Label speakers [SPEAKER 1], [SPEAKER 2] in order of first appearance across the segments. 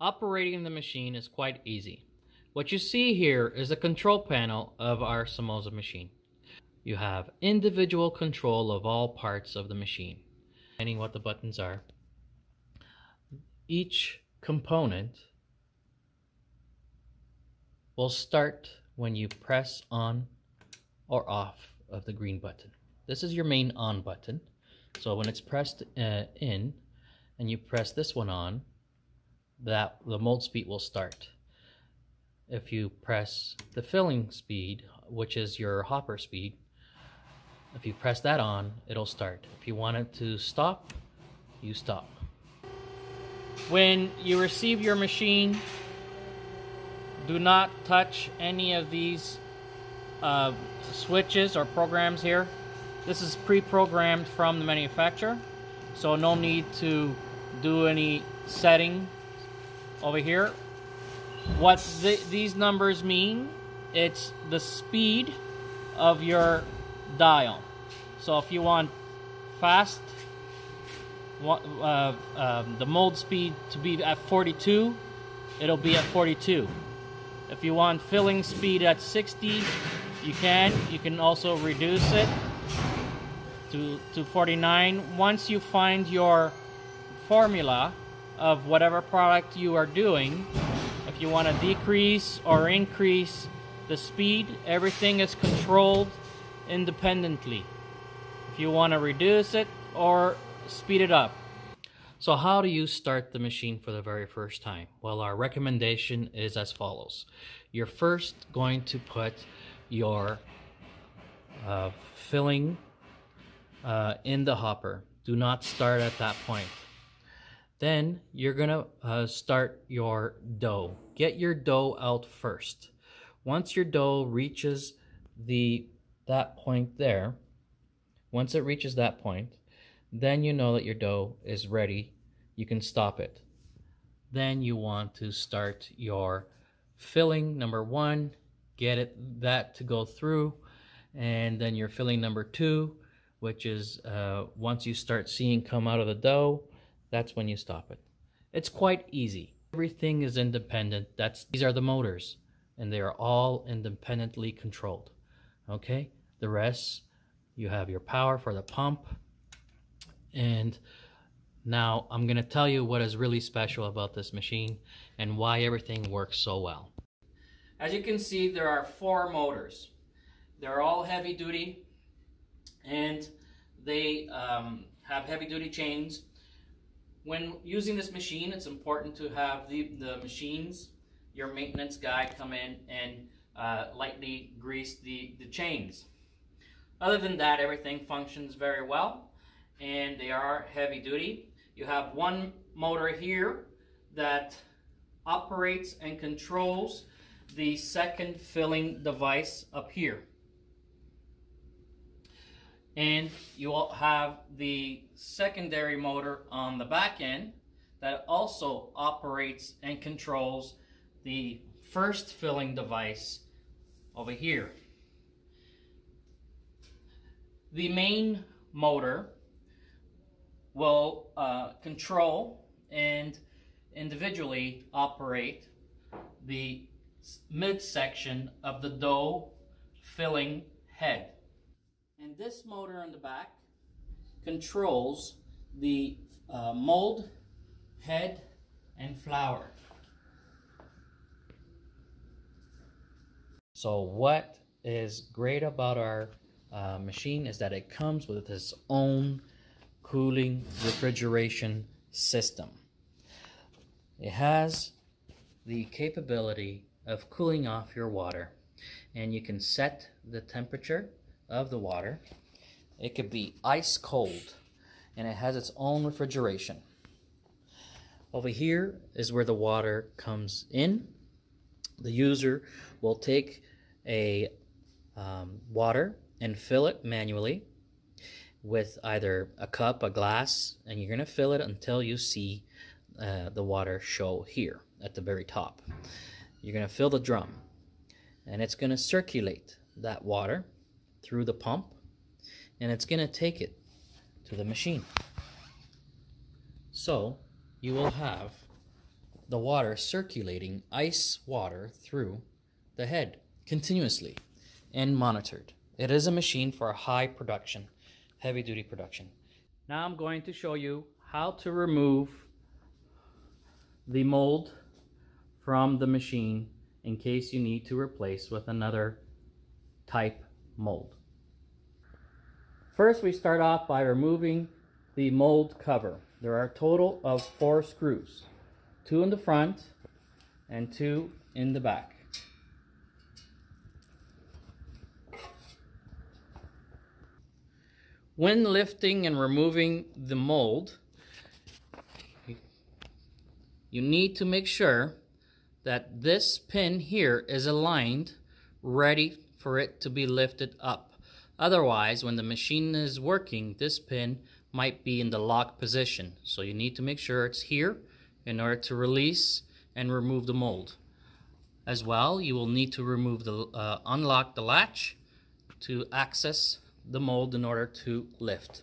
[SPEAKER 1] Operating the machine is quite easy. What you see here is the control panel of our Samosa machine. You have individual control of all parts of the machine. Depending what the buttons are. Each component will start when you press on or off of the green button. This is your main on button. So when it's pressed uh, in and you press this one on, that the mold speed will start. If you press the filling speed, which is your hopper speed, if you press that on, it'll start. If you want it to stop, you stop. When you receive your machine, do not touch any of these uh, switches or programs here. This is pre-programmed from the manufacturer, so no need to do any setting over here. What th these numbers mean, it's the speed of your dial. So if you want fast, uh, um, the mold speed to be at 42, it'll be at 42. If you want filling speed at 60, you can. You can also reduce it to, to 49. Once you find your formula of whatever product you are doing, if you want to decrease or increase the speed, everything is controlled independently. If you want to reduce it or speed it up. So how do you start the machine for the very first time? Well, our recommendation is as follows. You're first going to put your uh, filling uh, in the hopper. Do not start at that point. Then you're gonna uh, start your dough. Get your dough out first. Once your dough reaches the that point there, once it reaches that point, then you know that your dough is ready. You can stop it. Then you want to start your filling number one, get it that to go through, and then your filling number two, which is uh, once you start seeing come out of the dough, that's when you stop it. It's quite easy. Everything is independent. That's These are the motors, and they are all independently controlled. Okay? The rest, you have your power for the pump. And now I'm going to tell you what is really special about this machine and why everything works so well. As you can see, there are four motors. They're all heavy duty and they um, have heavy duty chains when using this machine, it's important to have the, the machines, your maintenance guy come in and uh, lightly grease the, the chains. Other than that, everything functions very well and they are heavy duty. You have one motor here that operates and controls the second filling device up here. And you will have the secondary motor on the back end that also operates and controls the first filling device over here. The main motor will uh, control and individually operate the midsection of the dough filling head. And this motor on the back controls the uh, mold, head, and flower. So what is great about our uh, machine is that it comes with its own cooling refrigeration system. It has the capability of cooling off your water and you can set the temperature of the water. It could be ice cold and it has its own refrigeration. Over here is where the water comes in. The user will take a um, water and fill it manually with either a cup, a glass, and you're going to fill it until you see uh, the water show here at the very top. You're going to fill the drum and it's going to circulate that water through the pump and it's going to take it to the machine. So you will have the water circulating ice water through the head continuously and monitored. It is a machine for high production, heavy duty production. Now I'm going to show you how to remove the mold from the machine in case you need to replace with another type mold. First we start off by removing the mold cover. There are a total of four screws, two in the front and two in the back. When lifting and removing the mold, you need to make sure that this pin here is aligned, ready for it to be lifted up. Otherwise, when the machine is working, this pin might be in the lock position. So you need to make sure it's here in order to release and remove the mold. As well, you will need to remove the uh, unlock the latch to access the mold in order to lift.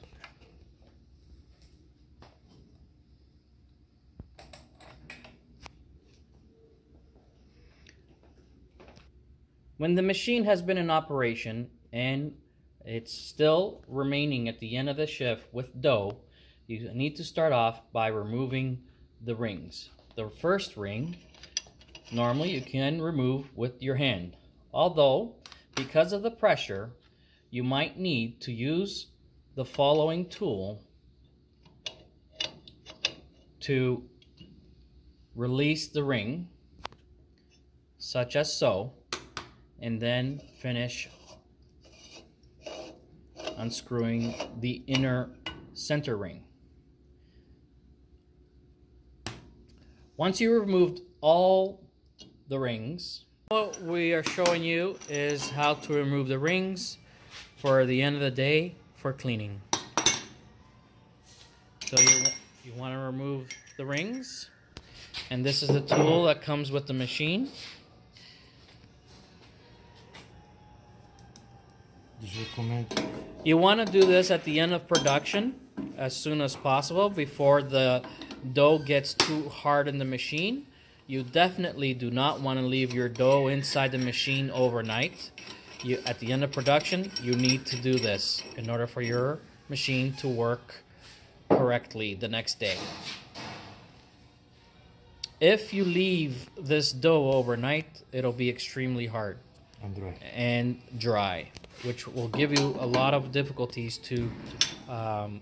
[SPEAKER 1] When the machine has been in operation and it's still remaining at the end of the shift with dough, you need to start off by removing the rings. The first ring, normally you can remove with your hand. Although, because of the pressure, you might need to use the following tool to release the ring, such as so, and then finish unscrewing the inner center ring. Once you removed all the rings, what we are showing you is how to remove the rings for the end of the day for cleaning. So you, you want to remove the rings. And this is the tool that comes with the machine. You want to do this at the end of production as soon as possible before the dough gets too hard in the machine. You definitely do not want to leave your dough inside the machine overnight you at the end of production, you need to do this in order for your machine to work correctly the next day. If you leave this dough overnight, it'll be extremely hard
[SPEAKER 2] and dry,
[SPEAKER 1] and dry which will give you a lot of difficulties to um,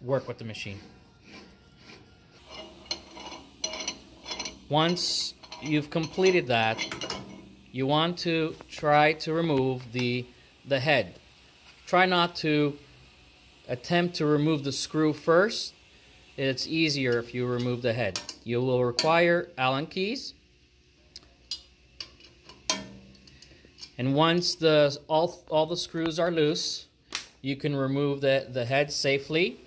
[SPEAKER 1] work with the machine. Once you've completed that, you want to try to remove the, the head. Try not to attempt to remove the screw first. It's easier if you remove the head. You will require Allen keys. And once the all, all the screws are loose, you can remove the, the head safely.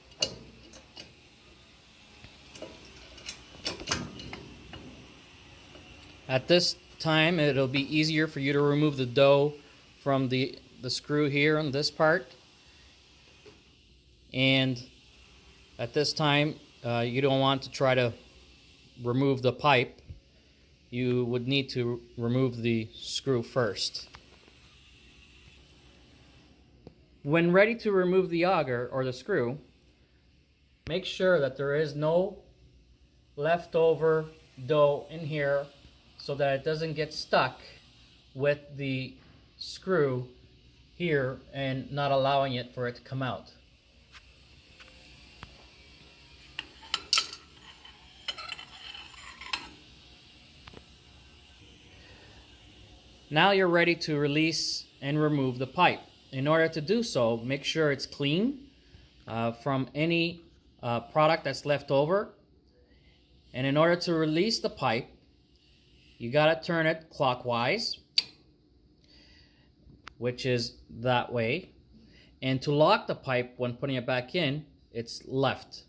[SPEAKER 1] At this time, it'll be easier for you to remove the dough from the, the screw here on this part. And at this time, uh, you don't want to try to remove the pipe. You would need to remove the screw first. When ready to remove the auger or the screw, make sure that there is no leftover dough in here so that it doesn't get stuck with the screw here and not allowing it for it to come out. Now you're ready to release and remove the pipe. In order to do so, make sure it's clean uh, from any uh, product that's left over. And in order to release the pipe, you got to turn it clockwise, which is that way. And to lock the pipe when putting it back in, it's left.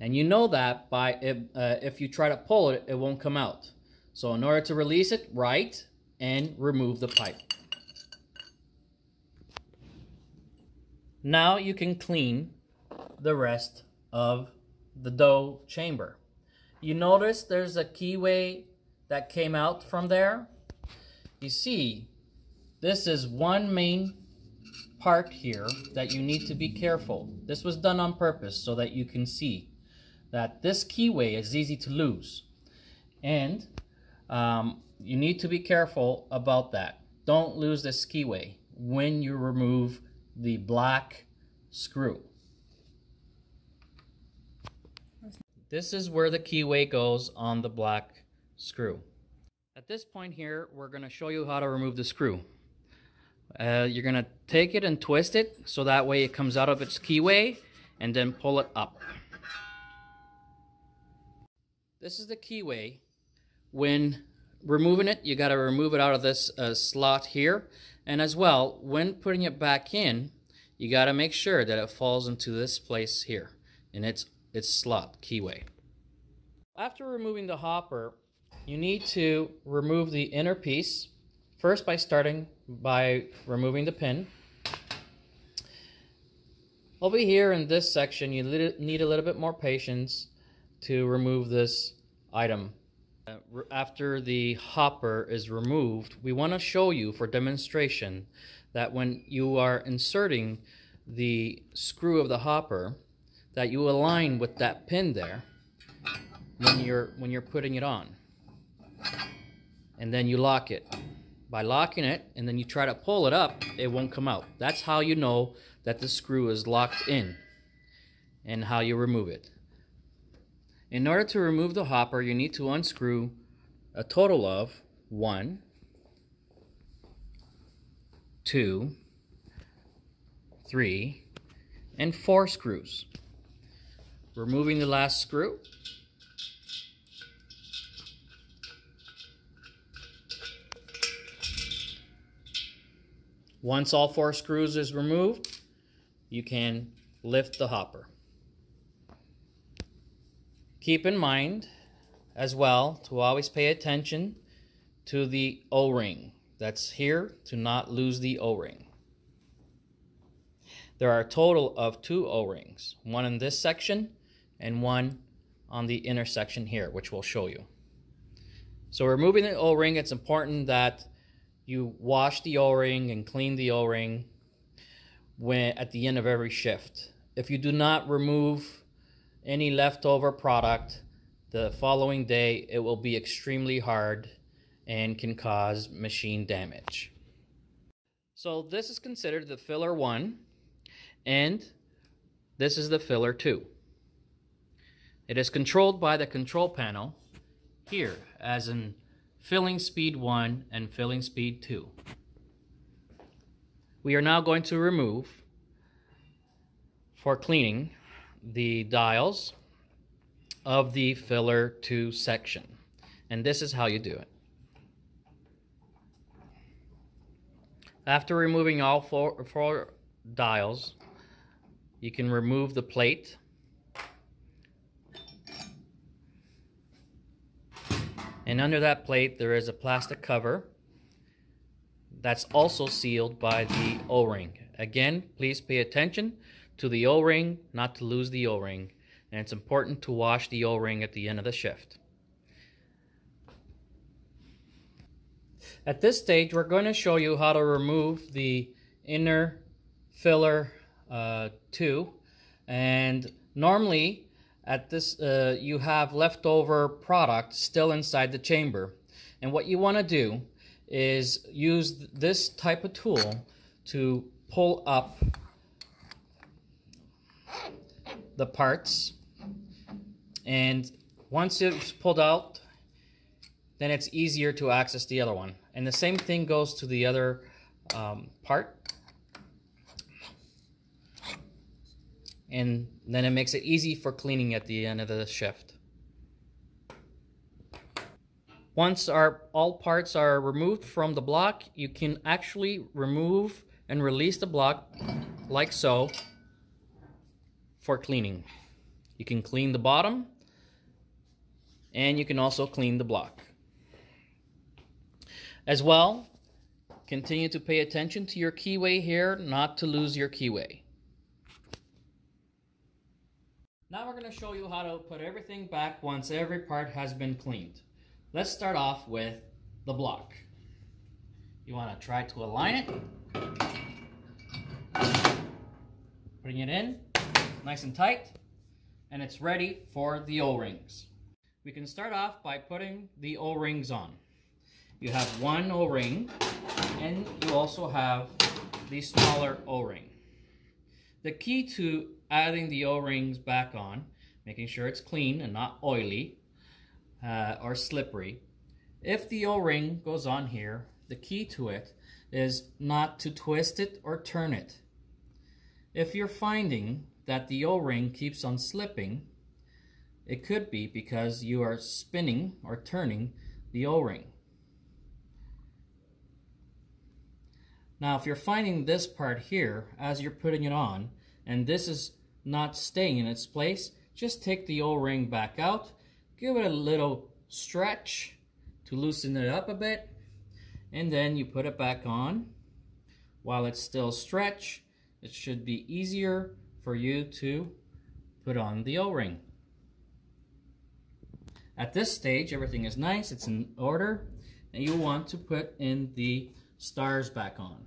[SPEAKER 1] And you know that by if, uh, if you try to pull it, it won't come out. So in order to release it, right and remove the pipe. Now you can clean the rest of the dough chamber. You notice there's a keyway that came out from there. You see, this is one main part here that you need to be careful. This was done on purpose so that you can see that this keyway is easy to lose. And um, you need to be careful about that. Don't lose this keyway when you remove the black screw. This is where the keyway goes on the black screw. At this point here, we're going to show you how to remove the screw. Uh, you're going to take it and twist it so that way it comes out of its keyway and then pull it up. This is the keyway. When removing it, you got to remove it out of this uh, slot here. And as well, when putting it back in, you got to make sure that it falls into this place here in its, its slot keyway. After removing the hopper, you need to remove the inner piece first by starting by removing the pin. Over here in this section, you need a little bit more patience to remove this item. After the hopper is removed, we want to show you for demonstration that when you are inserting the screw of the hopper, that you align with that pin there when you're when you're putting it on. And then you lock it. By locking it and then you try to pull it up, it won't come out. That's how you know that the screw is locked in and how you remove it. In order to remove the hopper, you need to unscrew a total of one, two, three, and four screws. Removing the last screw. Once all four screws is removed, you can lift the hopper. Keep in mind as well to always pay attention to the O-ring that's here to not lose the O-ring. There are a total of two O-rings, one in this section and one on the intersection here, which we'll show you. So removing the O-ring, it's important that you wash the O-ring and clean the O-ring when at the end of every shift. If you do not remove any leftover product the following day, it will be extremely hard and can cause machine damage. So this is considered the filler 1 and this is the filler 2. It is controlled by the control panel here as in filling speed 1 and filling speed 2. We are now going to remove for cleaning the dials of the filler 2 section. And this is how you do it. After removing all four, four dials, you can remove the plate. And under that plate, there is a plastic cover that's also sealed by the O-ring. Again, please pay attention to the O-ring, not to lose the O-ring. And it's important to wash the O-ring at the end of the shift. At this stage, we're going to show you how to remove the inner filler uh, 2. And normally, at this, uh, you have leftover product still inside the chamber. And what you want to do is use this type of tool to pull up the parts. And once it's pulled out then it's easier to access the other one. And the same thing goes to the other um, part. And then it makes it easy for cleaning at the end of the shift. Once our all parts are removed from the block you can actually remove and release the block like so for cleaning. You can clean the bottom and you can also clean the block. As well, continue to pay attention to your keyway here, not to lose your keyway. Now we're going to show you how to put everything back once every part has been cleaned. Let's start off with the block. You want to try to align it. Putting it in, nice and tight, and it's ready for the O-rings. We can start off by putting the O-rings on. You have one O-ring, and you also have the smaller O-ring. The key to adding the O-rings back on, making sure it's clean and not oily uh, or slippery. If the O-ring goes on here, the key to it is not to twist it or turn it. If you're finding that the O-ring keeps on slipping, it could be because you are spinning or turning the O-ring. Now if you're finding this part here as you're putting it on and this is not staying in its place, just take the O-ring back out, give it a little stretch to loosen it up a bit, and then you put it back on. While it's still stretched, it should be easier for you to put on the O-ring. At this stage, everything is nice, it's in order, and you want to put in the stars back on.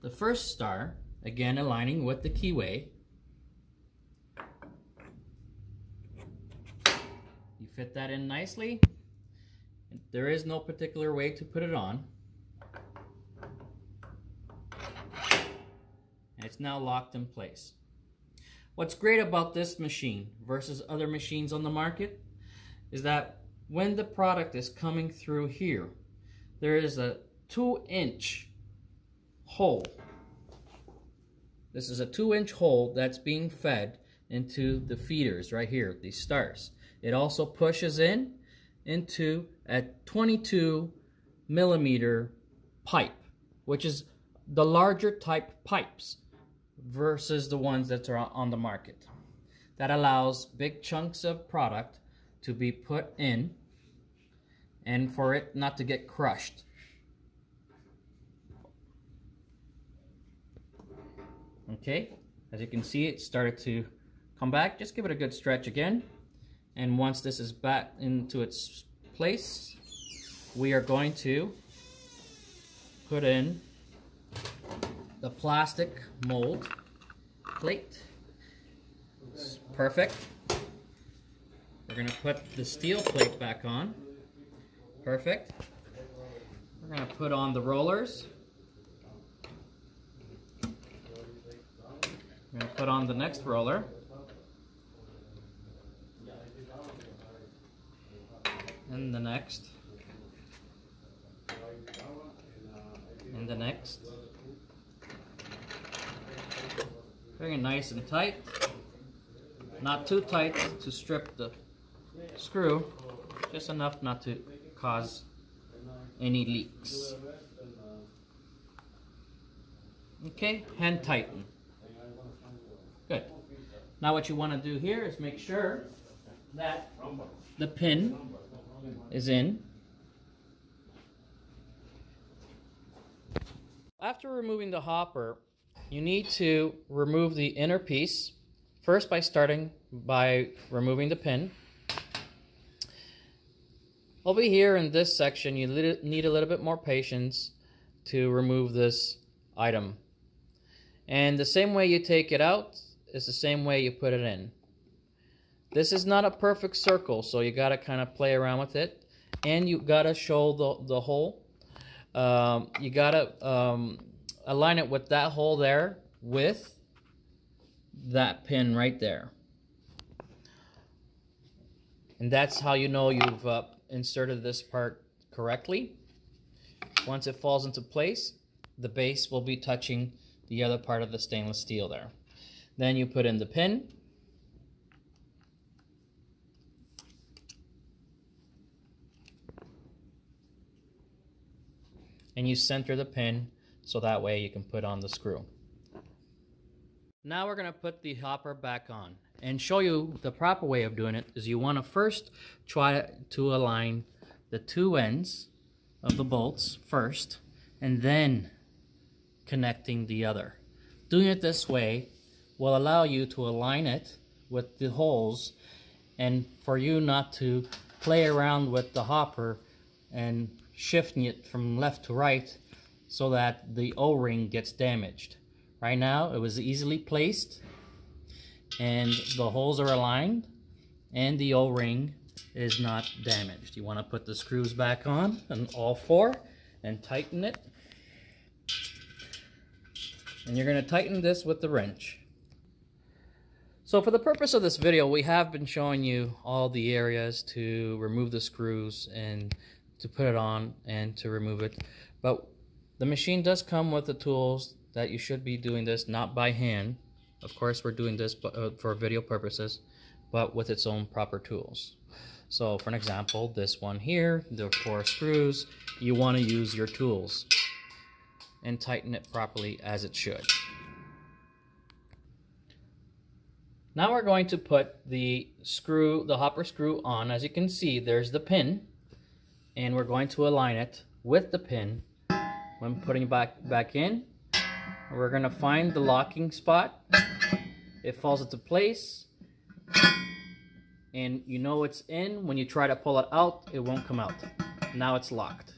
[SPEAKER 1] The first star Again, aligning with the keyway. You fit that in nicely. There is no particular way to put it on. Now locked in place. What's great about this machine versus other machines on the market is that when the product is coming through here, there is a two inch hole this is a two inch hole that's being fed into the feeders right here, these stars. It also pushes in into a 22 millimeter pipe, which is the larger type pipes versus the ones that are on the market. That allows big chunks of product to be put in and for it not to get crushed. Okay, as you can see, it started to come back. Just give it a good stretch again. And once this is back into its place, we are going to put in the plastic mold plate. It's perfect. We're going to put the steel plate back on. Perfect. We're going to put on the rollers. I'm going to put on the next roller. And the next. And the next. Very nice and tight. Not too tight to strip the screw, just enough not to cause any leaks. Okay, hand tighten. Good. Now what you want to do here is make sure that the pin is in. After removing the hopper, you need to remove the inner piece, first by starting by removing the pin. Over here in this section, you need a little bit more patience to remove this item. And the same way you take it out, is the same way you put it in. This is not a perfect circle, so you got to kind of play around with it. And you got to show the, the hole. Um, you got to um, align it with that hole there with that pin right there. And that's how you know you've uh, inserted this part correctly. Once it falls into place, the base will be touching the other part of the stainless steel there. Then you put in the pin. And you center the pin so that way you can put on the screw. Now we're going to put the hopper back on and show you the proper way of doing it is you want to first try to align the two ends of the bolts first and then connecting the other. Doing it this way will allow you to align it with the holes and for you not to play around with the hopper and shifting it from left to right so that the o-ring gets damaged. Right now it was easily placed and the holes are aligned and the o-ring is not damaged. You want to put the screws back on and all four and tighten it. And you're going to tighten this with the wrench. So for the purpose of this video, we have been showing you all the areas to remove the screws and to put it on and to remove it. But the machine does come with the tools that you should be doing this not by hand. Of course, we're doing this uh, for video purposes, but with its own proper tools. So for an example, this one here, the four screws, you want to use your tools and tighten it properly as it should. Now we're going to put the screw, the hopper screw on. As you can see, there's the pin, and we're going to align it with the pin when putting it back, back in. We're gonna find the locking spot. It falls into place, and you know it's in. When you try to pull it out, it won't come out. Now it's locked.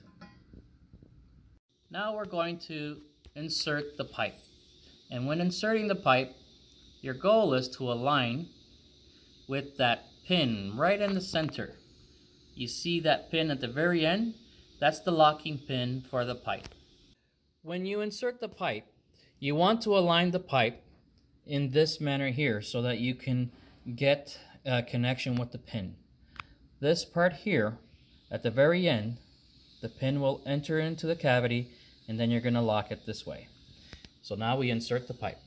[SPEAKER 1] Now we're going to insert the pipe. And when inserting the pipe, your goal is to align with that pin right in the center. You see that pin at the very end? That's the locking pin for the pipe. When you insert the pipe, you want to align the pipe in this manner here so that you can get a connection with the pin. This part here, at the very end, the pin will enter into the cavity and then you're going to lock it this way. So now we insert the pipe.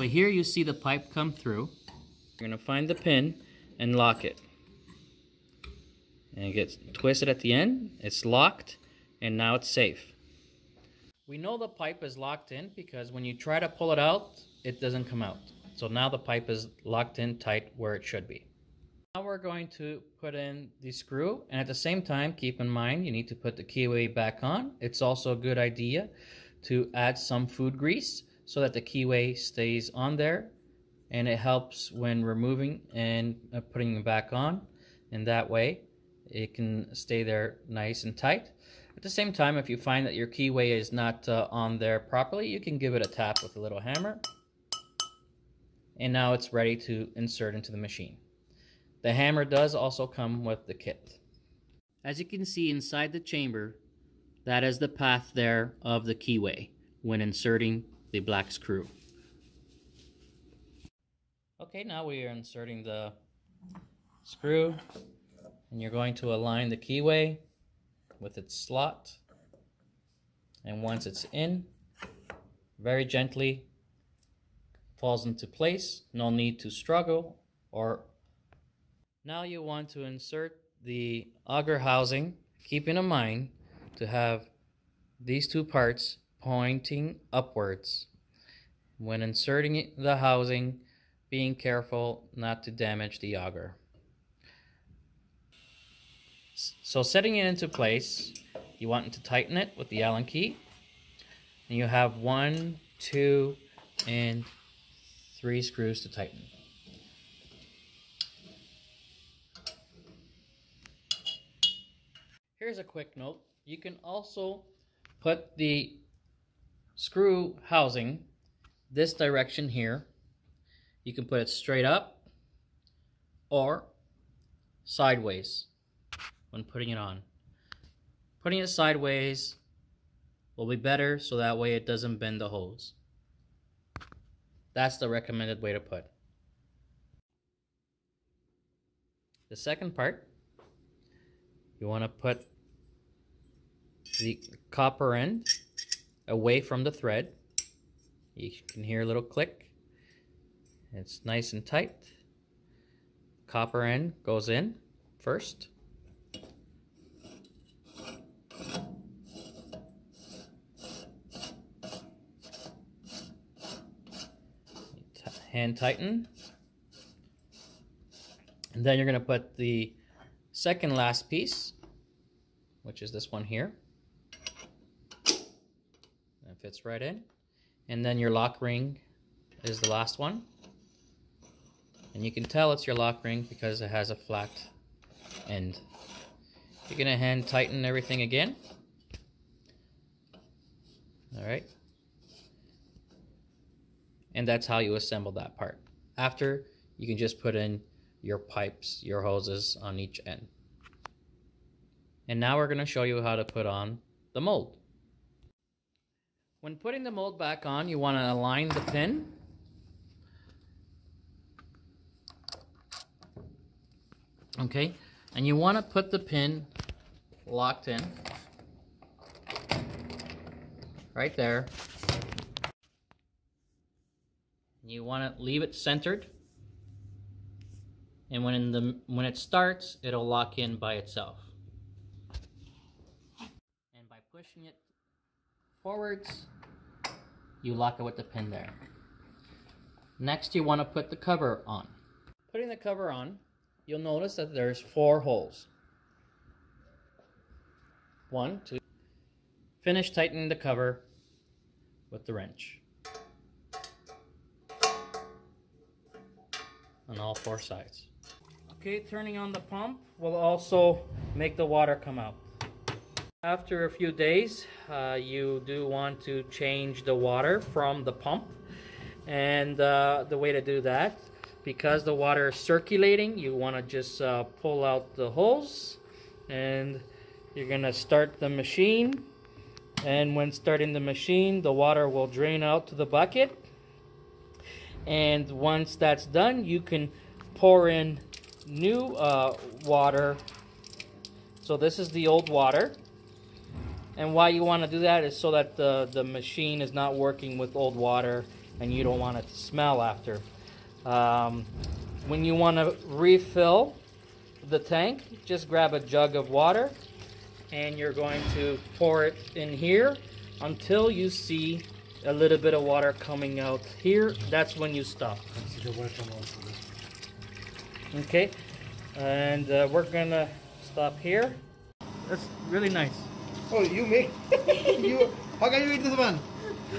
[SPEAKER 1] Over here you see the pipe come through. You're going to find the pin and lock it. And it gets twisted at the end. It's locked and now it's safe. We know the pipe is locked in because when you try to pull it out, it doesn't come out. So now the pipe is locked in tight where it should be. Now we're going to put in the screw and at the same time keep in mind you need to put the keyway back on. It's also a good idea to add some food grease so that the keyway stays on there and it helps when removing and uh, putting it back on and that way it can stay there nice and tight. At the same time, if you find that your keyway is not uh, on there properly, you can give it a tap with a little hammer. And now it's ready to insert into the machine. The hammer does also come with the kit. As you can see inside the chamber, that is the path there of the keyway when inserting the black screw. Okay, now we are inserting the screw and you're going to align the keyway with its slot and once it's in very gently falls into place no need to struggle or now you want to insert the auger housing keeping in mind to have these two parts pointing upwards. When inserting the housing, being careful not to damage the auger. So setting it into place, you want to tighten it with the Allen key. And you have one, two, and three screws to tighten. Here's a quick note. You can also put the screw housing this direction here. You can put it straight up or sideways when putting it on. Putting it sideways will be better so that way it doesn't bend the hose. That's the recommended way to put. The second part, you want to put the copper end away from the thread. You can hear a little click. It's nice and tight. Copper end goes in first. Hand tighten. And then you're going to put the second last piece, which is this one here. Fits right in. And then your lock ring is the last one. And you can tell it's your lock ring because it has a flat end. You're going to hand tighten everything again. Alright. And that's how you assemble that part. After, you can just put in your pipes, your hoses on each end. And now we're going to show you how to put on the mold. When putting the mold back on, you want to align the pin. Okay, and you want to put the pin locked in right there. You want to leave it centered and when the when it starts it'll lock in by itself and by pushing it forwards. You lock it with the pin there. Next you want to put the cover on. Putting the cover on you'll notice that there's four holes. One two. Finish tightening the cover with the wrench. On all four sides. Okay, turning on the pump will also make the water come out. After a few days, uh, you do want to change the water from the pump. And uh, the way to do that, because the water is circulating, you want to just uh, pull out the hose and you're going to start the machine. And when starting the machine, the water will drain out to the bucket. And once that's done, you can pour in new uh, water. So this is the old water. And why you want to do that is so that the, the machine is not working with old water and you don't want it to smell after. Um, when you want to refill the tank, just grab a jug of water and you're going to pour it in here until you see a little bit of water coming out here. That's when you stop. Okay, and uh, we're gonna stop here. That's really nice.
[SPEAKER 2] Oh, you make you. How can you eat this one?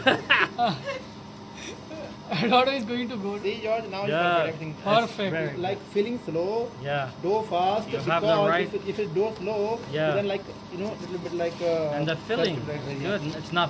[SPEAKER 3] I thought I was going to go.
[SPEAKER 2] See, George, now you
[SPEAKER 1] Yeah.
[SPEAKER 2] can get everything.
[SPEAKER 3] Perfect.
[SPEAKER 2] Like filling slow,
[SPEAKER 1] Yeah.
[SPEAKER 2] dough fast.
[SPEAKER 1] You have the right-
[SPEAKER 2] if, it, if it's dough slow,
[SPEAKER 1] Yeah.
[SPEAKER 2] then like you know, a little bit like. Uh,
[SPEAKER 1] And the filling, good. It's not.